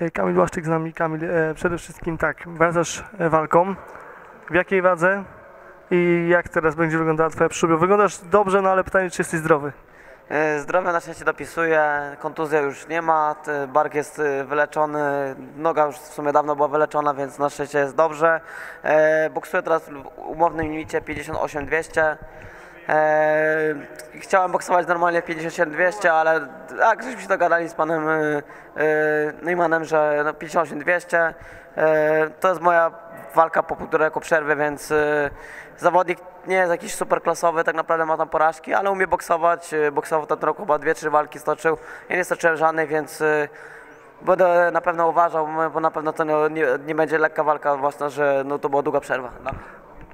E, Kamil Błaszczyk z nami. Kamil, e, przede wszystkim tak, wracasz e, walką. W jakiej wadze i jak teraz będzie wyglądała Twoja przyszłość? Wyglądasz dobrze, no ale pytanie, czy jesteś zdrowy? Zdrowie na szczęście dopisuje, kontuzja już nie ma, bark jest wyleczony, noga już w sumie dawno była wyleczona, więc na szczęście jest dobrze. Boksuję teraz w umownym limicie 58-200. E, chciałem boksować normalnie w 57-200, ale tak, żeśmy się dogadali z panem e, e, Neumannem, że no 58-200 e, to jest moja walka po półtora roku przerwy, więc e, zawodnik nie jest jakiś super klasowy, tak naprawdę ma tam porażki, ale umie boksować. e, Boksował ten rok chyba dwie, trzy walki stoczył. Ja nie stoczyłem żadnej, więc e, będę na pewno uważał, bo na pewno to nie, nie, będzie lekka walka własna, że no, to była długa przerwa. No.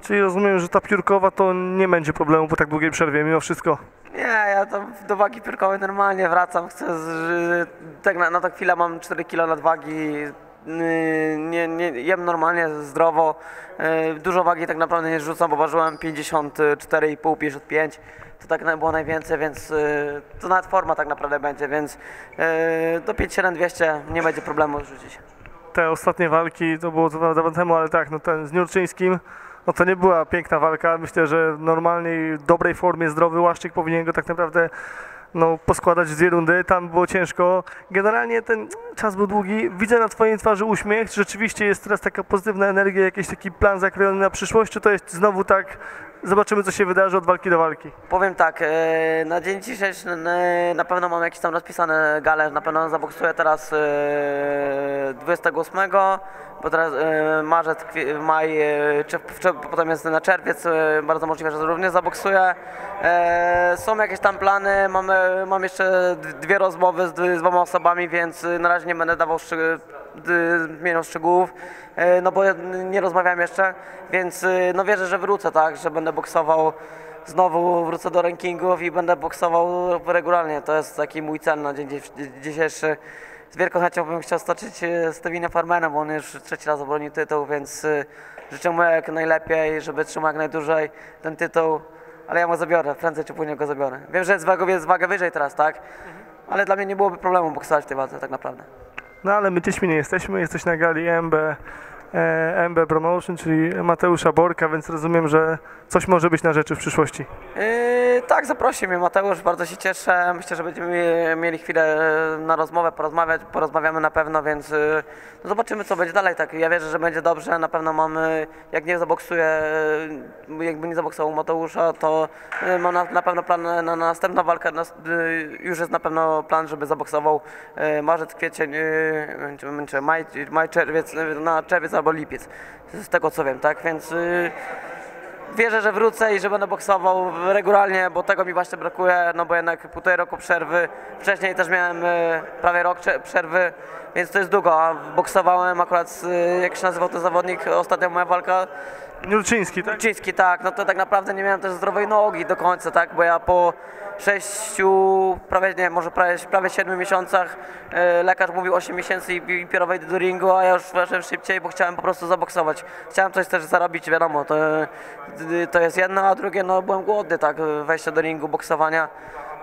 Czyli rozumiem, że ta piórkowa to nie będzie problemu po tak długiej przerwie, mimo wszystko. Nie, ja tam do wagi piórkowej normalnie wracam. Chcę, z, tak na, na tą chwilę mam 4 kg nadwagi. Yy, Nie, nie, jem normalnie, zdrowo. Yy, Dużo wagi tak naprawdę nie rzucam, bo ważyłem 54,5, 55. To tak było najwięcej, więc yy, to nawet forma tak naprawdę będzie, więc do 5,7200 nie będzie problemu rzucić. Te ostatnie walki to było co dawno temu, ale tak, no ten z Niurczyńskim, no to nie była piękna walka. Myślę, że w normalnej, dobrej formie, zdrowy Łaszczyk powinien go tak naprawdę no, poskładać w dwie rundy. Tam było ciężko. Generalnie ten czas był długi. Widzę na Twojej twarzy uśmiech. Czy Rzeczywiście jest teraz taka pozytywna energia, jakiś taki plan zakrojony na przyszłość, czy to jest znowu tak, zobaczymy co się wydarzy od walki do walki? Powiem tak, e, na dzień dzisiejszy e, na pewno mam jakieś tam rozpisane gale, na pewno zaboksuję teraz e, 28, bo teraz e, marzec, maj, e, czy, czy, potem jest na czerwiec, e, bardzo możliwe, że również zaboksuję. E, Są jakieś tam plany, mamy, mam jeszcze dwie rozmowy z, dwoma osobami, więc e, na razie nie będę dawał d- zmieniał szczegółów, e, no bo nie rozmawiam jeszcze, więc e, no wierzę, że wrócę, tak, że będę boksował znowu wrócę do rankingów i będę boksował regularnie. To jest taki mój cel na dzień dzisiejszy. Z wielką chęcią bym chciał stoczyć z Stevinem Farmanem, bo on już trzeci raz obronił tytuł, więc życzę mu jak najlepiej, żeby trzymał jak najdłużej ten tytuł. Ale ja mu zabiorę, prędzej czy później go zabiorę. Wiem, że jest wagą, jest wagę wyżej teraz, tak? Ale dla mnie nie byłoby problemu boksować w tej wadze, tak naprawdę. No ale my dziećmi nie jesteśmy, jesteś na gali MB, MB Promotion, czyli Mateusza Borka, więc rozumiem, że coś może być na rzeczy w przyszłości. Yy, tak, zaprosił mnie Mateusz, bardzo się cieszę. Myślę, że będziemy mie- mieli chwilę e, na rozmowę, porozmawiać, porozmawiamy na pewno, więc no zobaczymy co będzie dalej. Tak, ja wierzę, że będzie dobrze. Na pewno mamy, jak nie zaboksuję, jakby nie zaboksował Mateusza, to mam na, na pewno plan na, na następną walkę. Yy, już jest na pewno plan, żeby zaboksował marzec, kwiecień, maj, maj, czerwiec, na czerwiec albo lipiec. Z tego co wiem, tak, więc. Yy, Wierzę, że wrócę i że będę boksował regularnie, bo tego mi właśnie brakuje, no bo jednak półtorej roku przerwy. Wcześniej też miałem e, prawie rok przerwy, więc to jest długo. A boksowałem akurat, e, jak się nazywał ten zawodnik, ostatnia moja walka, Niurczyński, tak? Tak, no to tak naprawdę nie miałem też zdrowej nogi do końca, tak, bo ja po sześciu, prawie nie, może prawie, prawie siedmiu miesiącach e, lekarz mówił 8 miesięcy i, i dopiero wejdę do ringu, a ja już weszłem szybciej, bo chciałem po prostu zaboksować. Chciałem coś też zarobić, wiadomo, to, to jest jedno, a drugie, no byłem głodny, tak, wejścia do ringu, boksowania.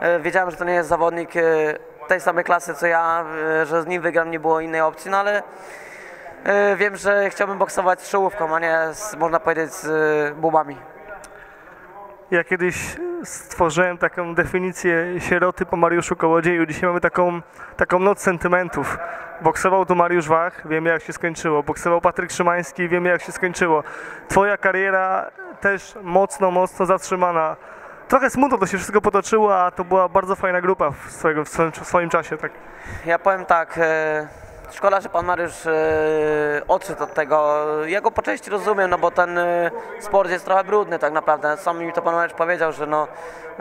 E, Wiedziałem, że to nie jest zawodnik e, tej samej klasy co ja, że z nim wygram, nie było innej opcji, no ale wiem, że chciałbym boksować z czołówką, a nie z, można powiedzieć z bubami. Ja kiedyś stworzyłem taką definicję sieroty po Mariuszu Kołodzieju. Dzisiaj mamy taką, taką noc sentymentów. Boksował tu Mariusz Wach, wiemy jak się skończyło. Boksował Patryk Szymański, wiemy jak się skończyło. Twoja kariera też mocno, mocno zatrzymana. Trochę smutno to się wszystko potoczyło, a to była bardzo fajna grupa w, swojego, w, swoim, w swoim czasie. Tak. Ja powiem tak, e, szkoda, że pan Mariusz e, odszedł od tego. Ja go po części rozumiem, no bo ten e, sport jest trochę brudny tak naprawdę. Sam mi to pan Mariusz powiedział, że no,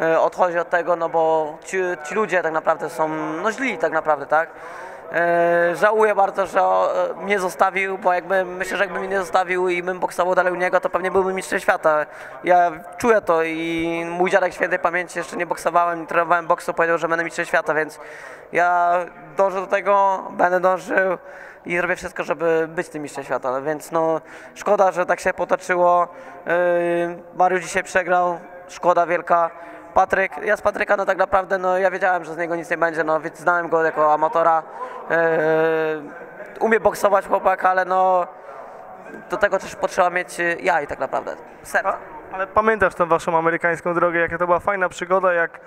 e, odchodzi od tego, no bo ci, ci ludzie tak naprawdę są no, źli tak naprawdę, tak? E, żałuję bardzo, że e, mnie zostawił, bo jakby myślę, że jakby mnie nie zostawił i bym boksował dalej u niego, to pewnie byłbym mistrzem świata. Ja czuję to i mój dziadek świętej pamięci jeszcze nie boksowałem, nie trenowałem boksu, powiedział, że będę mistrzem świata, więc ja dążę do tego, będę dążył i zrobię wszystko, żeby być tym mistrzem świata, więc no szkoda, że tak się potoczyło. Yy, Mariusz dzisiaj przegrał, szkoda wielka. Patryk, ja z Patryka no tak naprawdę, no ja wiedziałem, że z niego nic nie będzie, no więc znałem go jako amatora. Yy, umie boksować chłopak, ale no do tego też potrzeba mieć y, jaj tak naprawdę. Serce. Ale pamiętasz tą waszą amerykańską drogę, jaka to była fajna przygoda, jak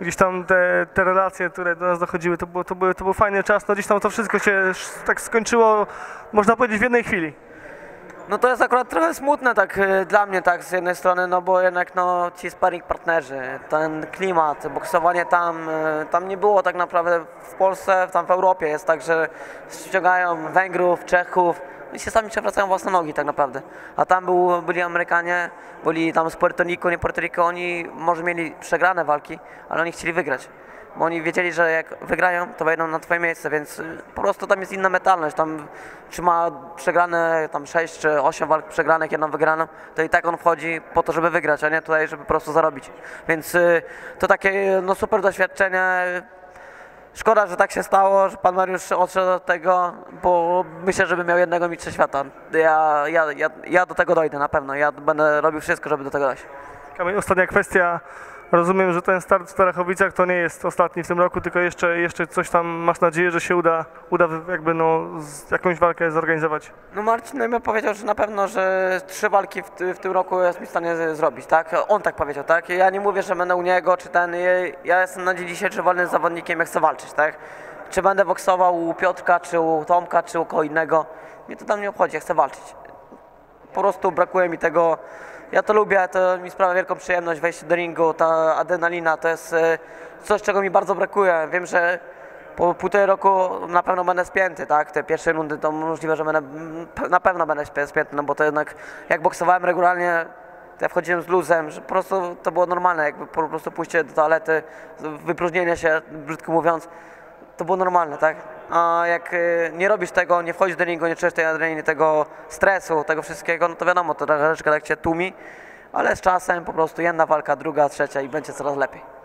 gdzieś tam te, te relacje, które do nas dochodziły, to, było, to, były, to był fajny czas, no gdzieś tam to wszystko się tak skończyło, można powiedzieć, w jednej chwili. No to jest akurat trochę smutne tak y, dla mnie tak z jednej strony, no bo jednak no ci sparring partnerzy, ten klimat, boksowanie tam, y, tam nie było tak naprawdę w Polsce, tam w Europie jest tak, że ściągają Węgrów, Czechów i się sami przewracają własne nogi tak naprawdę. A tam był, byli Amerykanie, byli tam z Puerto Rico, nie Puerto Rico, oni może mieli przegrane walki, ale oni chcieli wygrać. Bo oni wiedzieli, że jak wygrają, to wejdą na twoje miejsce, więc y, po prostu tam jest inna mentalność. Tam czy ma przegrane tam 6 czy 8 walk przegranych, jedną wygraną, to i tak on wchodzi po to, żeby wygrać, a nie tutaj, żeby po prostu zarobić. Więc y, to takie no, super doświadczenie. Szkoda, że tak się stało, że pan Mariusz odszedł od tego, bo myślę, żeby miał jednego mistrza świata. Ja, ja, ja, ja do tego dojdę na pewno. Ja będę robił wszystko, żeby do tego dojść. Kamil, ostatnia kwestia. Rozumiem, że ten start w Starachowicach to nie jest ostatni w tym roku, tylko jeszcze, jeszcze coś tam masz nadzieję, że się uda, uda jakby no, jakąś walkę zorganizować. No Marcin Najma powiedział, że na pewno, że trzy walki w, w tym roku jest mi w stanie zrobić, tak? On tak powiedział, tak? Ja nie mówię, że będę u niego, czy ten, ja jestem na dzień dzisiejszy wolnym zawodnikiem, jak chcę walczyć, tak? Czy będę boksował u Piotrka, czy u Tomka, czy u kogo innego, mnie to tam nie obchodzi, ja chcę walczyć. Po prostu brakuje mi tego, ja to lubię, to mi sprawia wielką przyjemność wejście do ringu, ta adrenalina to jest e, coś, czego mi bardzo brakuje. Wiem, że po półtorej roku na pewno będę spięty, tak? Te pierwsze rundy to możliwe, że będę, mm, na pewno będę spięty, no bo to jednak jak boksowałem regularnie, ja wchodziłem z luzem, że po prostu to było normalne, jakby po prostu pójście do toalety, wypróżnienie się, brzydko mówiąc, to było normalne, tak? A jak y, nie robisz tego, nie wchodzisz do ringu, nie czujesz tej adrenaliny, tego stresu, tego wszystkiego, no to wiadomo, to troszeczkę tak cię tłumi, ale z czasem po prostu jedna walka, druga, trzecia i będzie coraz lepiej.